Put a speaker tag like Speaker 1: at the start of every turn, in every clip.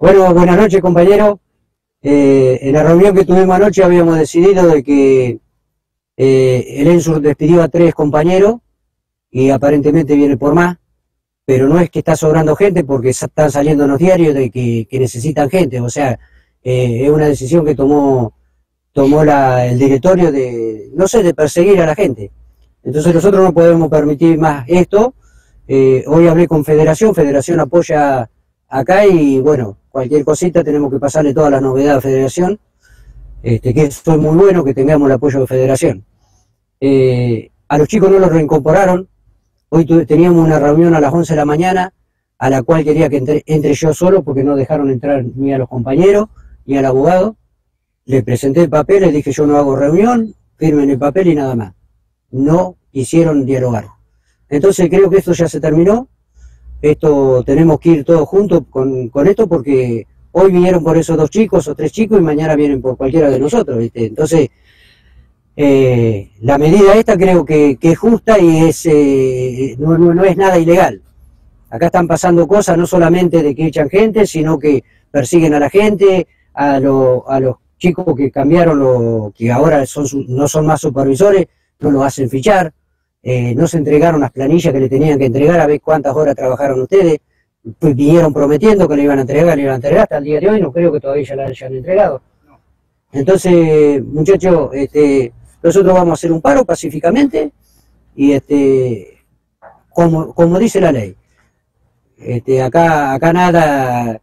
Speaker 1: Bueno, buenas noches compañero. Eh, en la reunión que tuvimos anoche habíamos decidido de que eh, el Ensur despidió a tres compañeros y aparentemente viene por más, pero no es que está sobrando gente porque están saliendo en los diarios de que, necesitan gente, o sea, eh, es una decisión que tomó, tomó la, el directorio de, no sé, de perseguir a la gente. Entonces nosotros no podemos permitir más esto. Eh, hoy hablé con Federación, Federación apoya acá y bueno, cualquier cosita tenemos que pasarle todas las novedades a Federación, este, que es muy bueno que tengamos el apoyo de Federación. Eh, a los chicos no los reincorporaron, hoy teníamos una reunión a las 11 de la mañana, a la cual quería que entre, yo solo porque no dejaron entrar ni a los compañeros ni al abogado. Le presenté el papel, le dije yo no hago reunión, firmen el papel y nada más no quisieron dialogar. Entonces creo que esto ya se terminó, esto tenemos que ir todos juntos con, esto porque hoy vinieron por esos dos chicos o tres chicos y mañana vienen por cualquiera de nosotros. Entonces, eh, la medida esta creo que, es justa y es, eh, no, no, es nada ilegal. Acá están pasando cosas no solamente de que echan gente, sino que persiguen a la gente, a, a los chicos que cambiaron, lo, que ahora son, no son más supervisores, no lo hacen fichar, eh, no se entregaron las planillas que le tenían que entregar, a ver cuántas horas trabajaron ustedes, pues vinieron prometiendo que le iban a entregar, le iban a entregar, hasta el día de hoy no creo que todavía ya la hayan entregado. Entonces, muchachos, este, nosotros vamos a hacer un paro pacíficamente y este, como, como dice la ley. Este, acá, acá nada,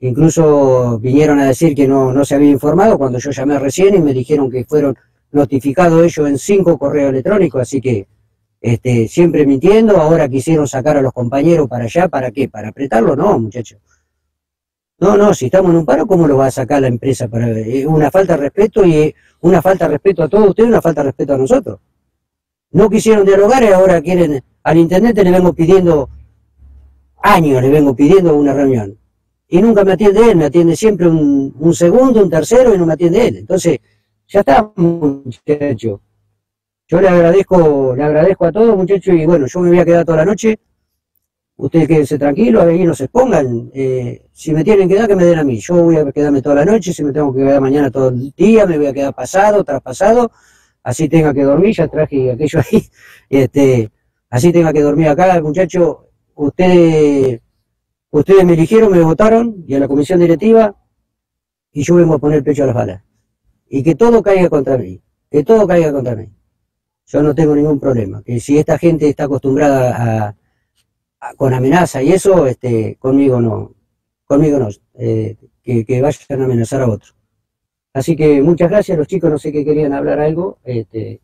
Speaker 1: incluso vinieron a decir que no, no se había informado cuando yo llamé recién y me dijeron que fueron notificado ellos en cinco correos electrónicos, así que este, siempre mintiendo, ahora quisieron sacar a los compañeros para allá, ¿para qué? ¿Para apretarlo? No, muchachos. No, no, si estamos en un paro, ¿cómo lo va a sacar la empresa? Para, una falta de respeto y una falta de respeto a todos ustedes, una falta de respeto a nosotros. No quisieron dialogar y ahora quieren, al intendente le vengo pidiendo, años le vengo pidiendo una reunión. Y nunca me atiende él, me atiende siempre un, un segundo, un tercero y no me atiende él. Entonces, ya está, muchachos. Yo le agradezco, le agradezco a todos, muchachos, y bueno, yo me voy a quedar toda la noche. Ustedes quédense tranquilos, ahí no se expongan. Eh, si me tienen que dar, que me den a mí. Yo voy a quedarme toda la noche, si me tengo que quedar mañana todo el día, me voy a quedar pasado, traspasado, así tenga que dormir, ya traje aquello ahí, este, así tenga que dormir acá, muchachos. Ustedes, ustedes me eligieron, me votaron, y a la comisión directiva, y yo vengo a poner el pecho a las balas y que todo caiga contra mí, que todo caiga contra mí. Yo no tengo ningún problema. Que si esta gente está acostumbrada a, con amenaza y eso, este, conmigo no, conmigo no, eh, que, vayan a amenazar a otros. Así que muchas gracias, los chicos no sé qué querían hablar algo, este,